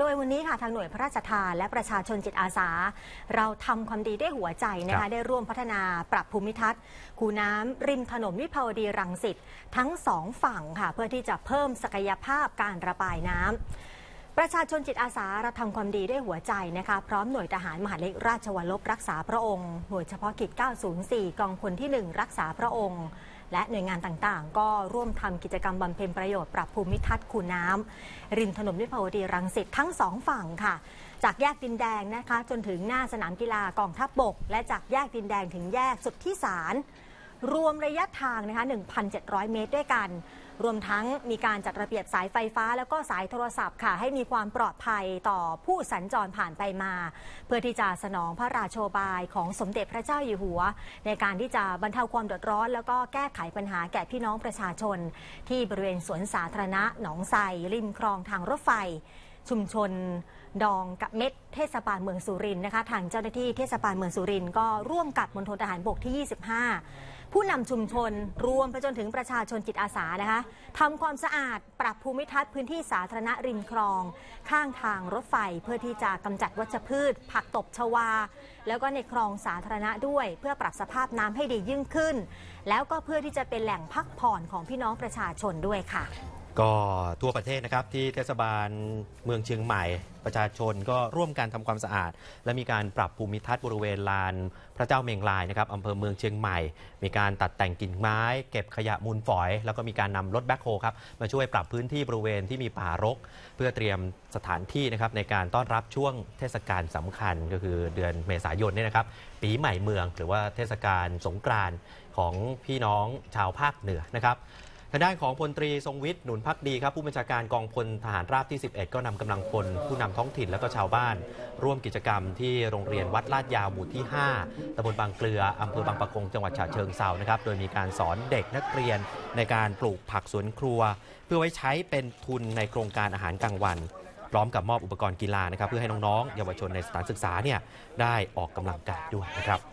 โดยวันนี้ค่ะทางหน่วยพระราชทานและประชาชนจิตอาสา เราทำความดีด้วยหัวใจนะครัคะบได้ร่วมพัฒนาปรับภูมิทัศน์ คูน้ำริมถนนวิภาวดีรังสิตทั้งสองฝั่งค่ะ เพื่อที่จะเพิ่มศักยภาพการระบายน้ำประชาชนจิตอาสาเราทำความดีด้วยหัวใจนะคะพร้อมหน่วยทหารมหาดเล็กราชวัลลบรักษาพระองค์หน่วยเฉพาะกิจ 904 กองพลที่ 1 รักษาพระองค์ และหน่วยงานต่างๆ ก็ร่วมทำกิจกรรมบำเพ็ญประโยชน์ปรับภูมิทัศน์คูน้ำริมถนนวิภาวดีรังสิตทั้งสองฝั่งค่ะ จากแยกดินแดงนะคะ จนถึงหน้าสนามกีฬากองทัพบบก และจากแยกดินแดงถึงแยกสุดที่สาร รวมระยะทางนะคะ1,700 เมตรด้วยกัน รวมทั้งมีการจัดระเบียบสายไฟฟ้า แล้วก็สายโทรศัพท์ค่ะ ให้มีความปลอดภัยต่อผู้สัญจรผ่านไปมา เพื่อที่จะสนองพระราโชบายของสมเด็จพระเจ้าอยู่หัว ในการที่จะบรรเทาความเดือดร้อน แล้วก็แก้ไขปัญหาแก่พี่น้องประชาชน ที่บริเวณสวนสาธารณะหนองไทรริมคลองทางรถไฟ ชุมชนดองกะเม็ดเทศบาลเมืองสุรินทร์นะคะ ทางเจ้าหน้าที่เทศบาลเมืองสุรินทร์ก็ร่วมกับมณฑลทหารบกที่ 25 ผู้นำชุมชนรวมไปจนถึงประชาชนจิตอาสานะคะทำความสะอาดปรับภูมิทัศน์พื้นที่สาธารณะริมคลอง ข้างทางรถไฟเพื่อที่จะกำจัดวัชพืช ผักตบชวา แล้วก็ในคลองสาธารณะด้วย เพื่อปรับสภาพน้ำให้ดียิ่งขึ้น แล้วก็เพื่อที่จะเป็นแหล่งพักผ่อนของพี่น้องประชาชนด้วยค่ะ ก็ทั่วประเทศนะครับที่เทศบาลเมืองเชียงใหม่ ประชาชนก็ร่วมกันทำความสะอาด และมีการปรับภูมิทัศน์บริเวณลาน พระเจ้าเมงลายนะครับอำเภอเมืองเชียงใหม่ มีการตัดแต่งกิ่งไม้ เก็บขยะมูลฝอย แล้วก็มีการนำรถแบ็คโฮครับมาช่วยปรับพื้นที่บริเวณที่มีป่ารก เพื่อเตรียมสถานที่นะครับในการต้อนรับช่วงเทศกาลสำคัญก็คือเดือนเมษายนนี่นะครับปีใหม่เมือง หรือว่าเทศกาลสงกรานต์ของพี่น้องชาวภาคเหนือนะครับ ทางด้านของพลตรีทรงวิทย์หนุนพักดีครับผู้บัญชาการกองพลทหารราบที่ 11 ก็นำกำลังพลผู้นำท้องถิ่นและก็ชาวบ้าน ร่วมกิจกรรมที่โรงเรียนวัดลาดยาวหมู่ที่ 5ตำบลบางเกลืออำเภอบางปะกงจังหวัดฉะเชิงเซานะครับโดยมีการสอนเด็กนักเรียนในการปลูกผักสวนครัว เพื่อไว้ใช้เป็นทุนในโครงการอาหารกลางวัน พร้อมกับมอบอุปกรณ์กีฬานะครับเพื่อให้น้องๆ เยาวชนในสถานศึกษาเนี่ยได้ออกกำลังกายด้วยนะครับ